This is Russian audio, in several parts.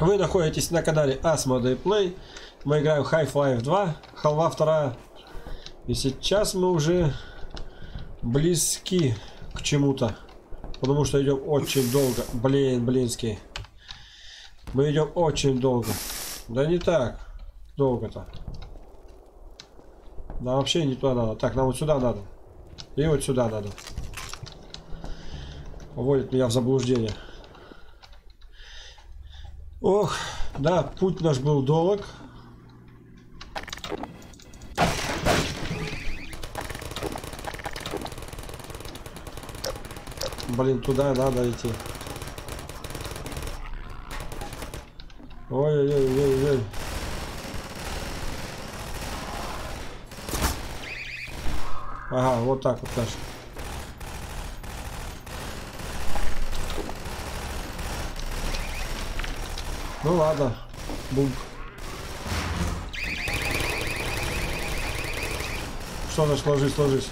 Вы находитесь на канале Asmodee Play. Мы играем Half-Life 2, халва вторая. И сейчас мы уже близки к чему-то. Потому что идем очень долго. Блин, блинский. Мы идем очень долго. Да не так. Долго-то. Нам вообще не туда надо. Так, нам вот сюда надо. И вот сюда надо. Вводит меня в заблуждение. Ох, да, путь наш был долг. Блин, туда надо идти. Ой-ой-ой-ой-ой. Ага, вот так вот дальше. Ну ладно, бум. Что значит ложись, ложись?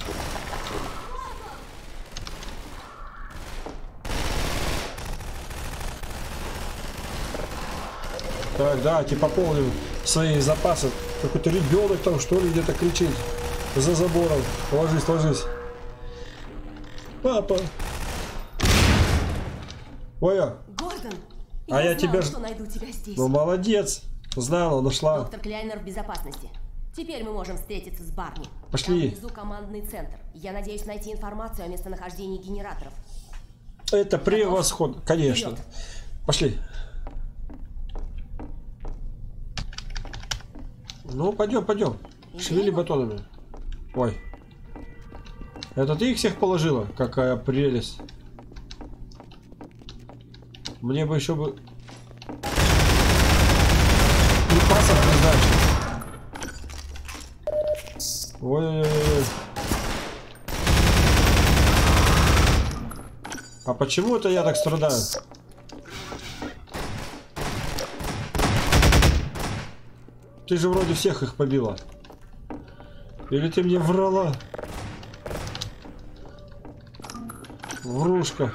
Так, давайте пополним свои запасы. Какой-то ребенок там что ли где-то кричит за забором. Ложись, ложись. Папа. Ой, а. Гордон, А я знала, тебя что найду тебя здесь. ну молодец. Знала, нашла. Доктор Кляйнер в безопасности. Теперь мы можем встретиться с Барни. Пошли. Там внизу командный центр. Я надеюсь найти информацию о местонахождении генераторов. Это превосходно, конечно. Вперед. Пошли. Ну, пойдем, пойдем. Шевели батонами. Ой. Это ты их всех положила? Какая прелесть. Мне бы еще бы... Припасов придать. Ой-ой-ой. А почему это я так страдаю? Ты же вроде всех их побила. Или ты мне врала? Врушка.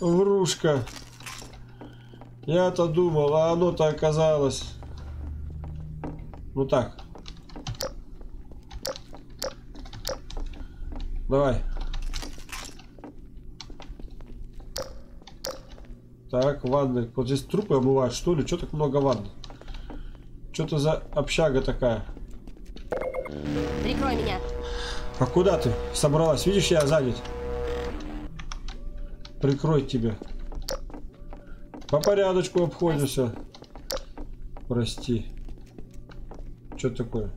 Врушка. Я-то думал, а оно-то оказалось. Ну так. Давай. Так, ванны. Вот здесь трупы омывают, что ли? Что так много ванн? Что-то за общага такая. Прикрой меня. А куда ты собралась? Видишь, я занят. Прикрой тебя. По порядочку обходимся. Прости. Что такое?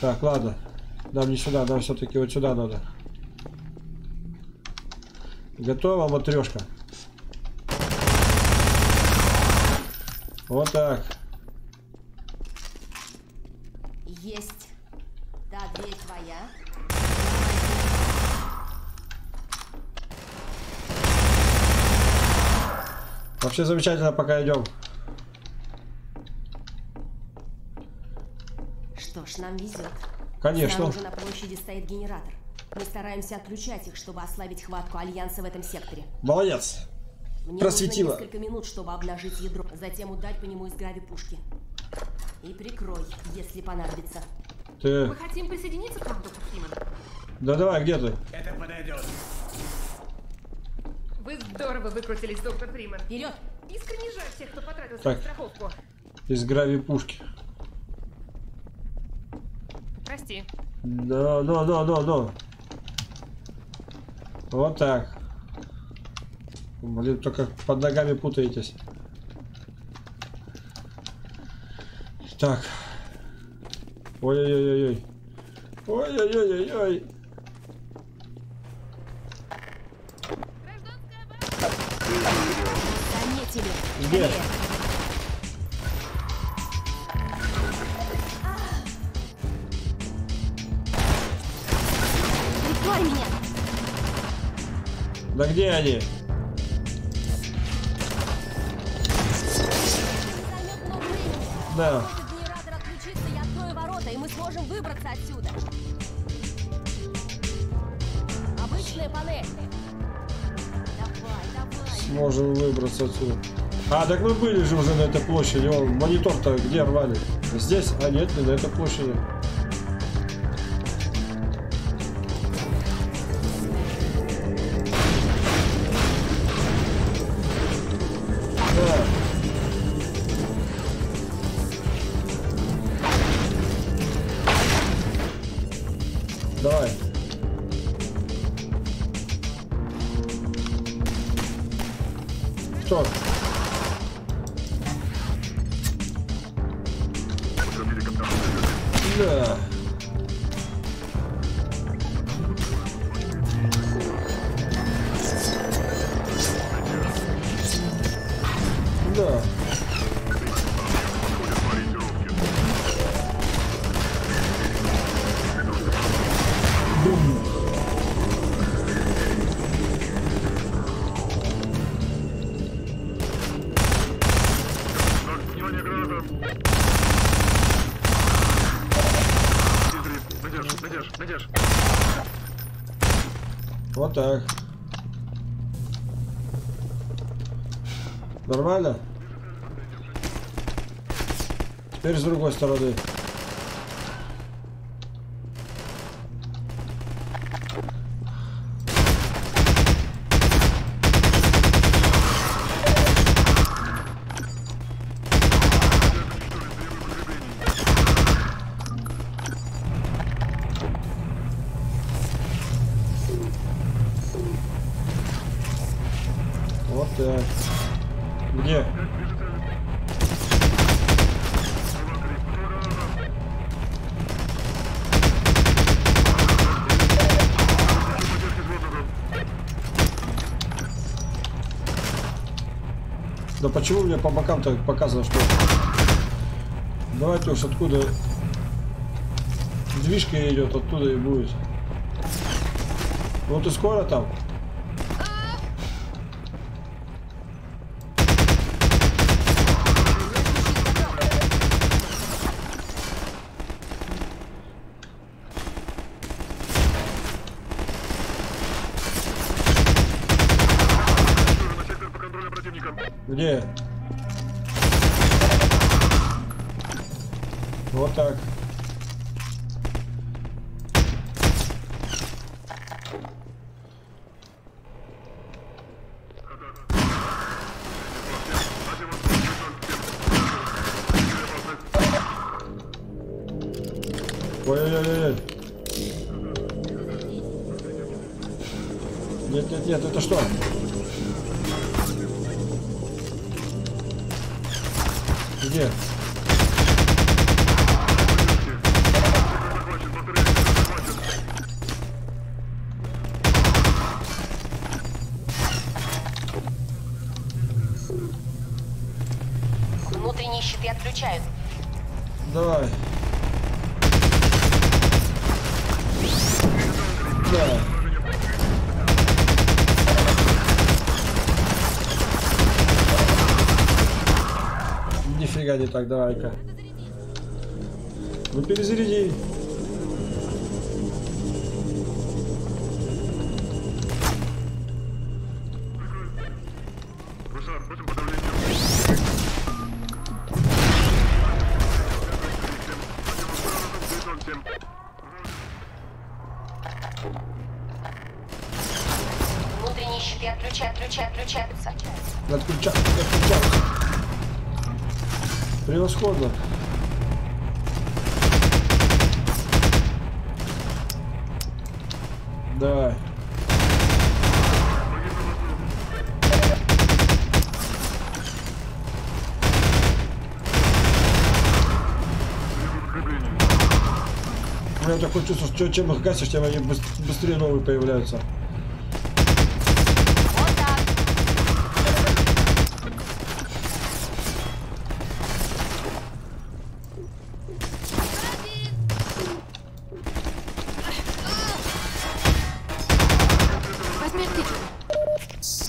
Так, ладно. Нам не сюда, нам все-таки вот сюда надо. Готова, матрешка? Вот так. Есть. Да, дверь твоя. Вообще замечательно, пока идем. Что ж, нам везет. Конечно. Снаружи на площади стоит генератор. Мы стараемся отключать их, чтобы ослабить хватку Альянса в этом секторе. Молодец. Мне Просветила. нужно несколько минут, чтобы обнажить ядро. Затем ударь по нему из грави-пушки. И прикрой, если понадобится. Ты... Мы хотим присоединиться к вам, доктор Фриман. Да давай, где ты? Это подойдет. Вы здорово выкрутились, доктор Фриман. Вперед! Искренне жаль всех, кто потратился Так. на страховку. Из грави пушки. Прости. Но, но, но, но, но. Вот так. Блин, только под ногами путаетесь. Так. Ой-ой-ой-ой. Ой-ой-ой-ой. Где? Прикрой меня! Да где они? Да. Ворота, и мы сможем выбраться отсюда. Обычная панель. сможем выбраться отсюда. А, так мы были же уже на этой площади. Вон, монитор-то где рвали? Здесь? А, нет, не на этой площади. Да. Вот так. Нормально? Теперь с другой стороны. Вот так. Где? Да почему мне по бокам так показано, что... Давайте уж откуда... Движка идет, оттуда и будет. Ну ты скоро там? На сектор по контролю противника. Где? Вот так. Ой-ой-ой-ой. Нет, нет, нет, это что? Где? Захвачен, повторяю, захвачен. Внутренние щиты отключают. Давай. Да. Нифига не так, давай-ка. Ну перезаряди. Внутренние щиты отключают, отключают, отключаются. Отключай, отключай. Превосходно. Подкрепление. У меня такое чувство, что чем их гасишь, тем они быс- быстрее новые появляются.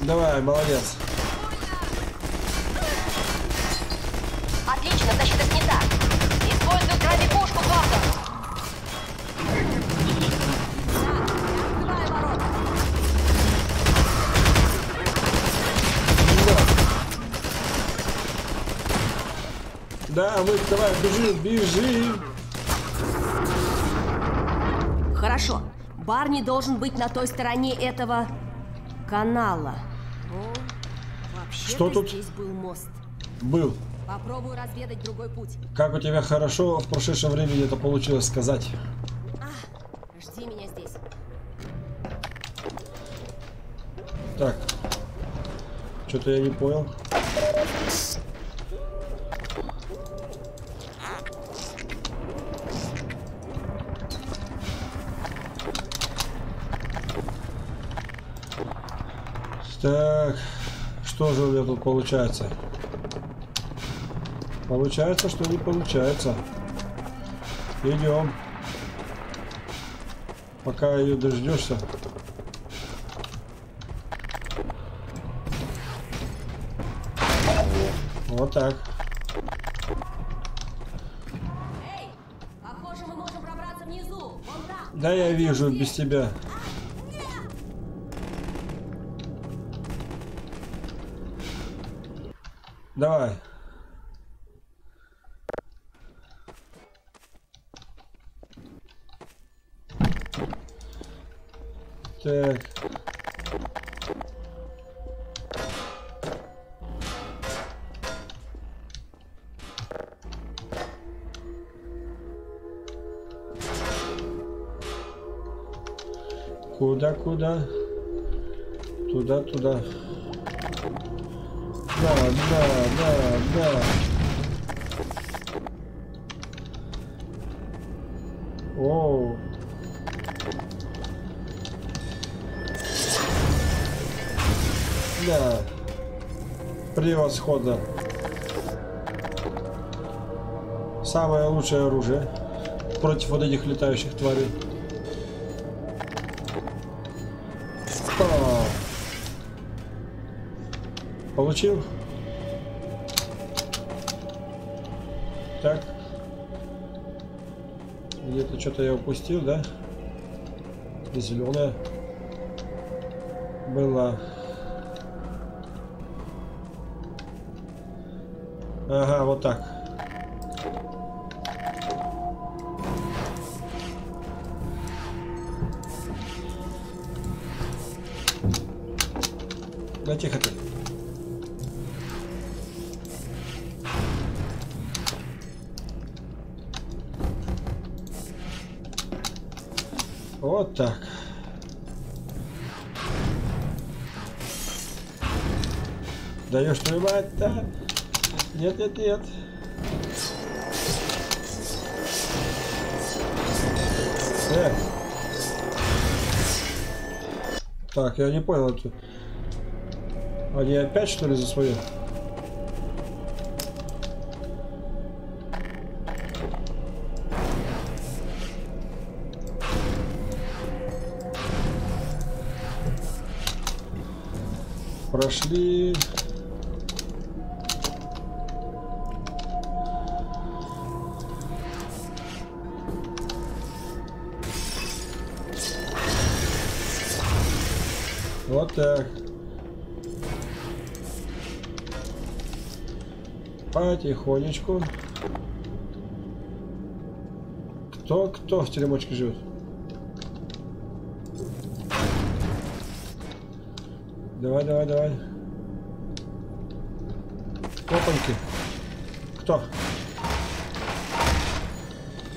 Давай, молодец. Отлично, защита снята. Используй гравипушку, Гордон. Да, мы, давай, бежим, бежим. Хорошо. Барни должен быть на той стороне этого канала. Что тут? здесь был мост. Был. Попробую разведать другой путь. Как у тебя хорошо в прошедшем времени это получилось сказать. А, жди меня здесь. Так. Что-то я не понял. Так, что же у меня тут получается? Получается, что не получается. Идем. Пока ее дождешься. Вот так. Эй, похоже, мы можем пробраться внизу. Вон там. Да я вижу без тебя. Давай. Так. Куда, куда? Туда, туда. Да, да, да, да. Оу. Да. Превосходно. Самое лучшее оружие против вот этих летающих тварей. Получил? Так. Где-то что-то я упустил, да? Зеленая была. Ага, вот так. Да тихо ты. Вот так. Даешь мать, да? Нет, нет, нет. Э. Так, я не понял. Они опять что ли за свое? Вот так. Потихонечку. Кто, кто в теремочке живет? Давай, давай, давай. Опаньки. Кто?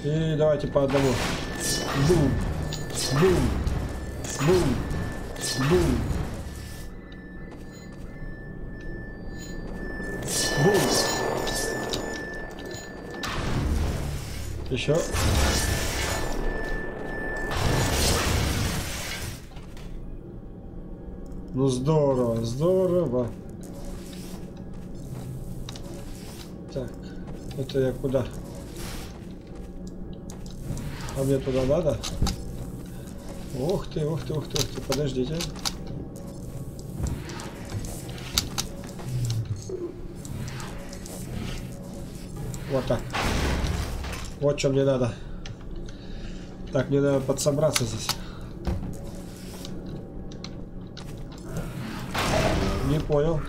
И давайте по одному. Бум. Бум. Бум. Бум. Бум. Еще. Ну здорово, здорово. Так, это я куда? А мне туда надо? Ух ты, ух ты, ух ты, ух ты, подождите. Вот так. Вот что мне надо. Так, мне надо подсобраться здесь. Не понял.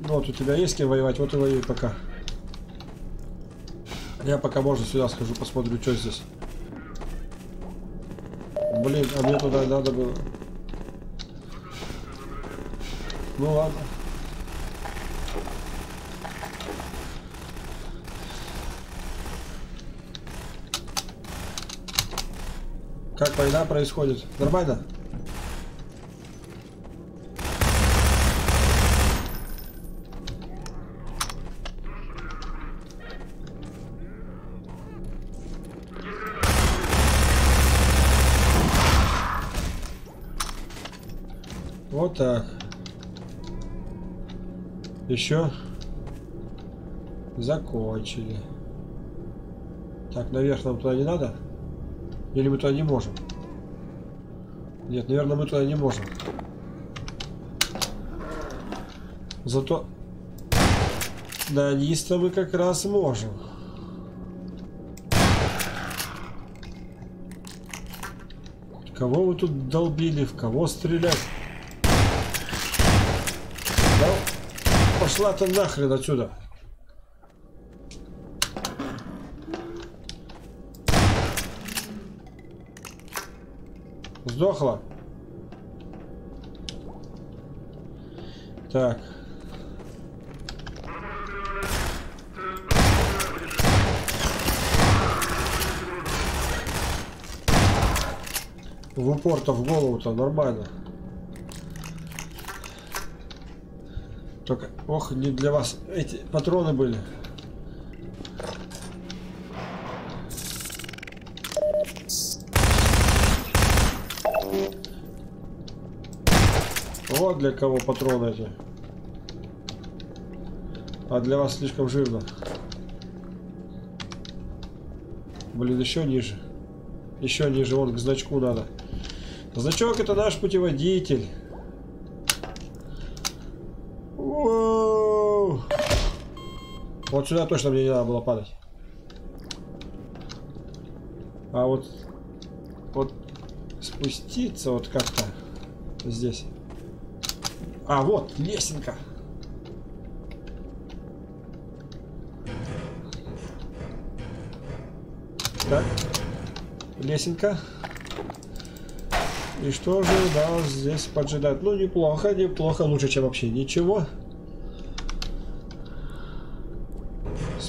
Ну вот у тебя есть с кем воевать, вот и воюй пока. Я пока можно сюда схожу, посмотрю, что здесь. Блин, а мне туда надо было. Ну ладно. Как война происходит? Нормально? Вот так. Еще закончили. Так, наверх нам туда не надо? Или мы туда не можем? Нет, наверное, мы туда не можем. Зато на низ-то мы как раз можем. Кого вы тут долбили? В кого стрелять? Пошла ты нахрен отсюда. Сдохла. Так. В упор-то в голову-то нормально. Только, ох, не для вас эти патроны были. Вот для кого патроны эти. А для вас слишком жирно. Блин, еще ниже. Еще ниже, вон к значку надо. Значок это наш путеводитель. Вот сюда точно мне не надо было падать. А вот, вот спуститься вот как-то здесь. А, вот, лесенка. Так, лесенка. И что же нас здесь поджидает? Ну, неплохо, неплохо, лучше, чем вообще ничего.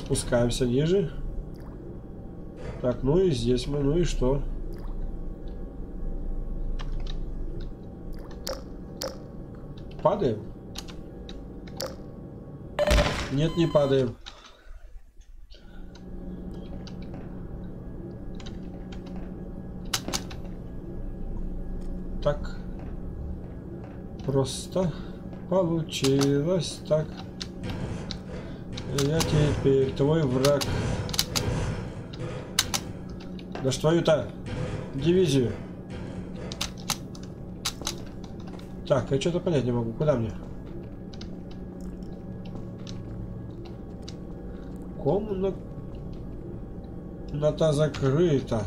Спускаемся ниже. Так, ну и здесь мы, ну и что? Падаем? Нет, не падаем. Так. Просто получилось так. Я теперь твой враг. Да что это? Дивизию. Так, я что-то понять не могу. Куда мне? Комната закрыта.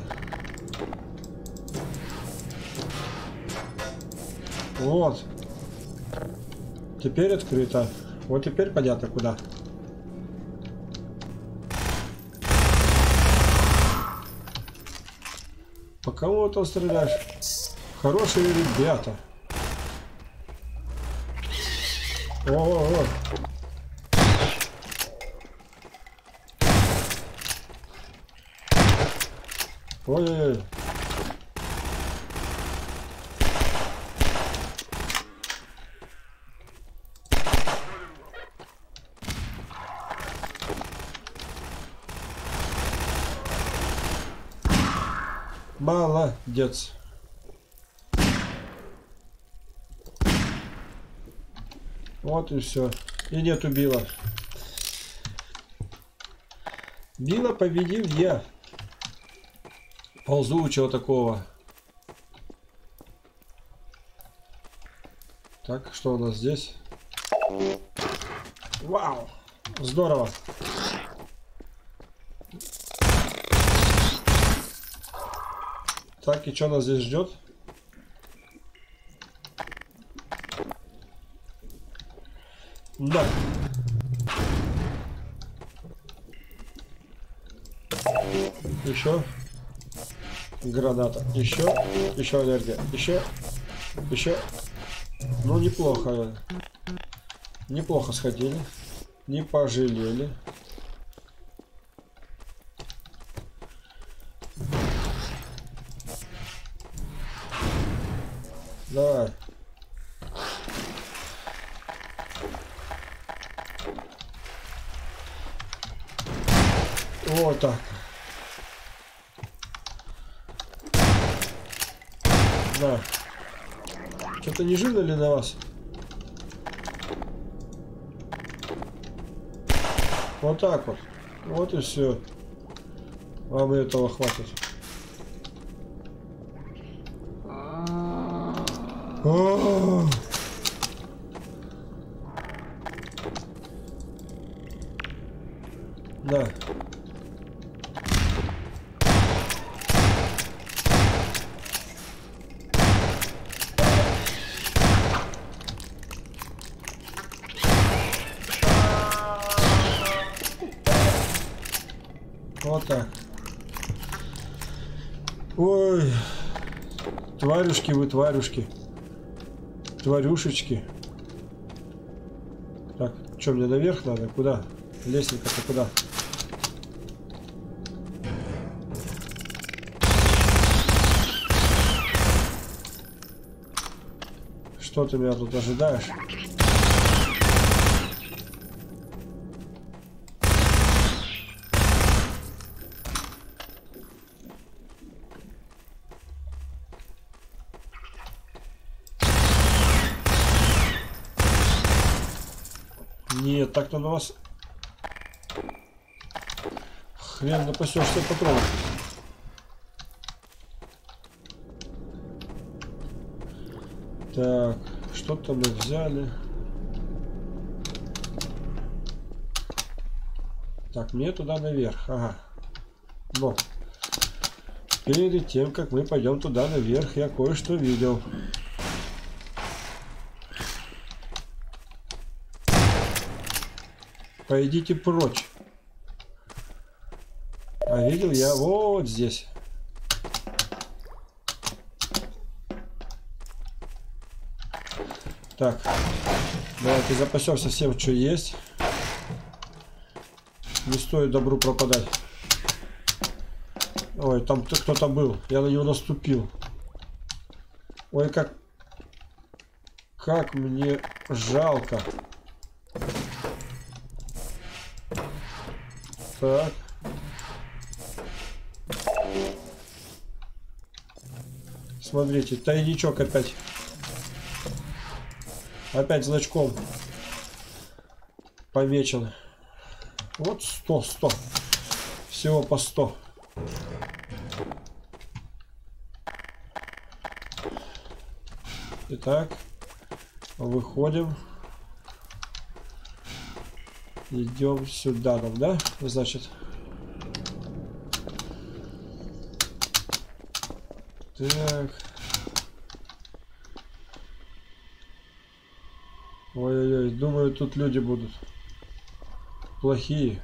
Вот. Теперь открыто. Вот теперь понятно куда. Ты стреляешь? Хорошие ребята. О, -о, -о. Ой-ой-ой. Молодец. Вот и все. И нету Билла. Билла победил я. Ползучего такого. Так, что у нас здесь? Вау! Здорово! Так, и что нас здесь ждет? Да. Еще. Граната. Еще. Еще энергия. Еще. Еще. Ну, неплохо. Неплохо сходили. Не пожалели. Давай. Вот так. Да. Что-то не жирно ли на вас? Вот так вот. Вот и все. Вам этого хватит. Да. Вот так. Ой. Тварюшки вы, тварюшки. Тварюшечки. Так, что мне наверх надо? Куда? Лестница-то куда? Что ты меня тут ожидаешь? Нет, так-то на вас хрен напасешься патронов. Так, что-то мы взяли. Так, мне туда наверх. Ага. Но. Перед тем, как мы пойдем туда наверх, я кое-что видел. Пойдите прочь. А видел я вот здесь. Так. Давайте запасемся всем, что есть. Не стоит добру пропадать. Ой, там кто-то был. Я на него наступил. Ой, как... Как мне жалко. Так. Смотрите, тайничок опять. Опять значком помечен. Вот 100, 100. Всего по 100. Итак, выходим. Идем сюда нам, да? Значит. Так. Ой-ой-ой, думаю, тут люди будут плохие.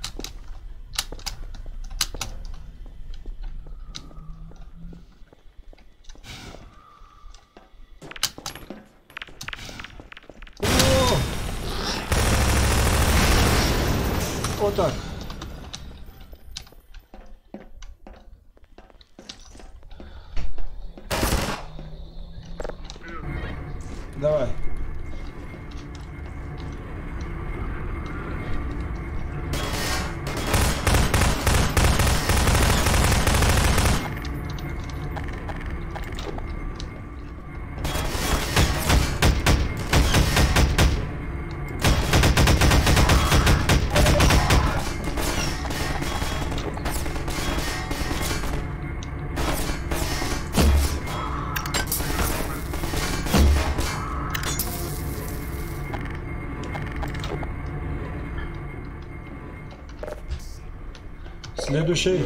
Следующий.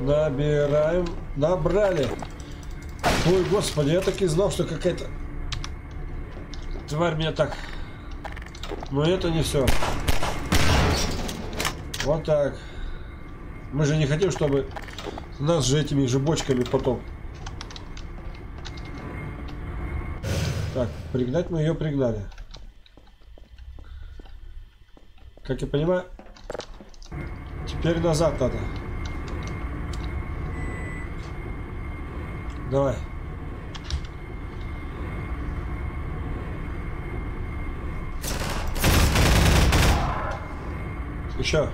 Набираем. Набрали. Ой, господи, я так и знал, что какая-то тварь меня так Но это не все. Вот так. Мы же не хотим, чтобы нас же этими же бочками потом. Так, пригнать мы ее пригнали. Как я понимаю, теперь назад надо. Давай. Еще.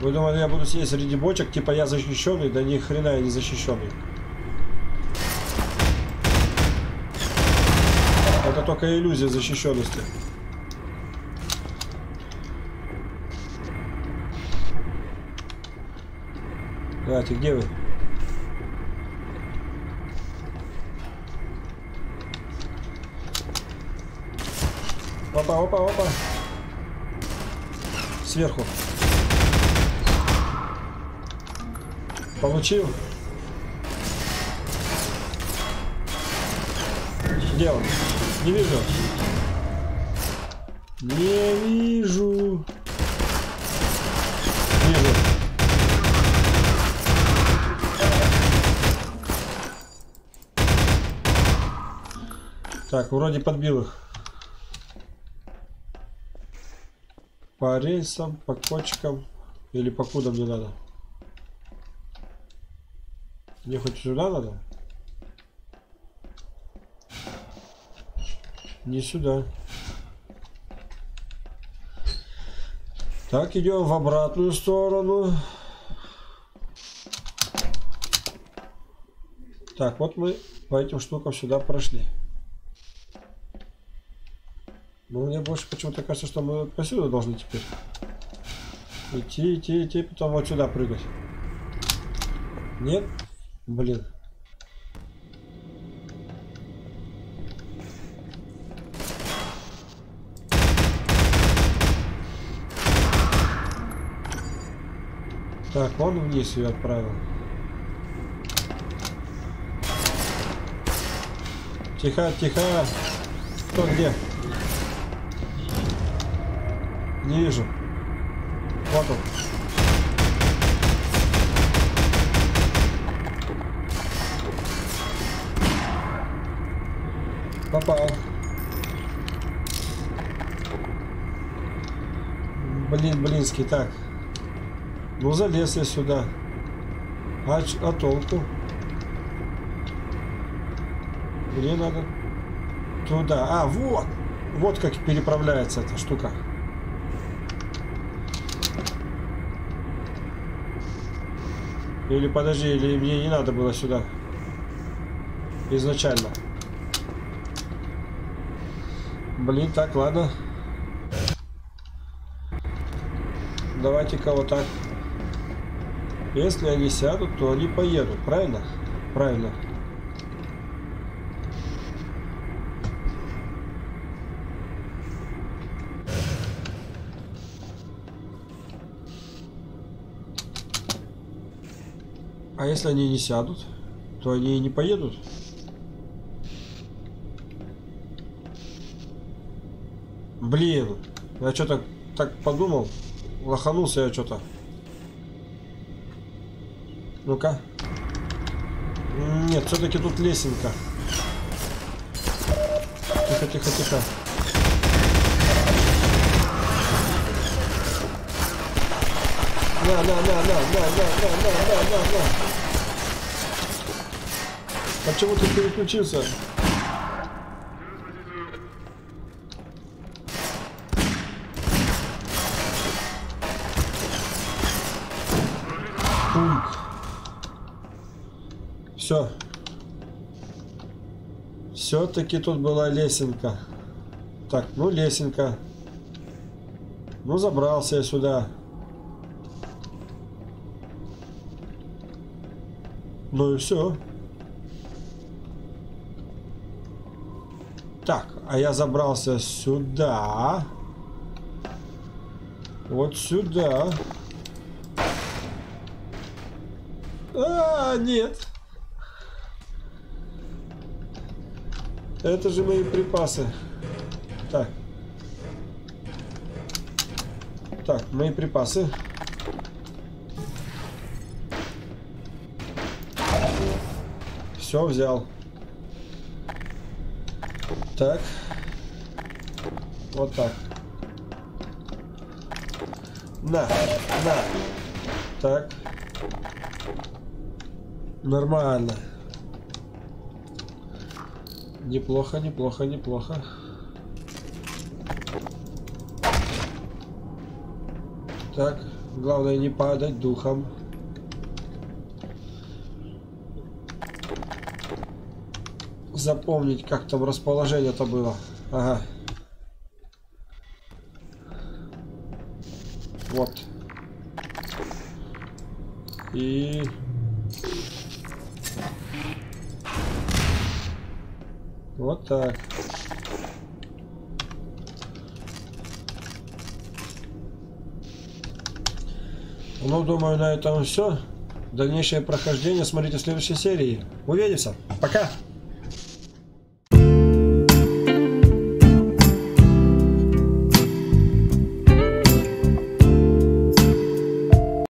Вы думали, я буду сидеть среди бочек, типа я защищенный? Да ни хрена я не защищенный. Это только иллюзия защищенности. Давайте, где вы? Опа, опа, опа. Сверху. Получил. Где он? Не вижу. Не. Вижу. Так, вроде подбил их. По рельсам, по кочкам. Или по куда мне надо? Мне хоть сюда надо? Не сюда. Так, идем в обратную сторону. Так, вот мы по этим штукам сюда прошли. Но мне больше почему-то кажется, что мы посюда должны теперь. Идти, идти, идти, потом вот сюда прыгать. Нет? Блин. Так, он вниз ее отправил. Тихо, тихо. Кто где? Не вижу. Вот он. Попал. Блин, блинский, так. Ну, залез я сюда. А, а толку? Где надо? Туда. А, вот! Вот как переправляется эта штука. Или подожди, или мне не надо было сюда. Изначально. Блин, так, ладно. Давайте-ка вот так. Если они сядут, то они поедут, правильно? Правильно. А если они не сядут, то они не поедут. Блин, я что-то так подумал, лоханулся я что-то. Ну-ка. Нет, все-таки тут лесенка. Тихо, тихо, тихо. На, на, на, на, на, на, на, на, на, на, на. Почему ты переключился? Все. Все-таки тут была лесенка. Так, ну лесенка. Ну забрался я сюда. Ну и все. Так, а я забрался сюда. Вот сюда. А, нет. Это же мои припасы. Так. Так, мои припасы. Все взял. Так. Вот так. На, на. Так. Нормально. Неплохо, неплохо, неплохо. Так, главное не падать духом. Запомнить, как там расположение-то было. Ага. Вот. И... Вот так. Ну, думаю, на этом все. Дальнейшее прохождение смотрите в следующей серии. Увидимся. Пока!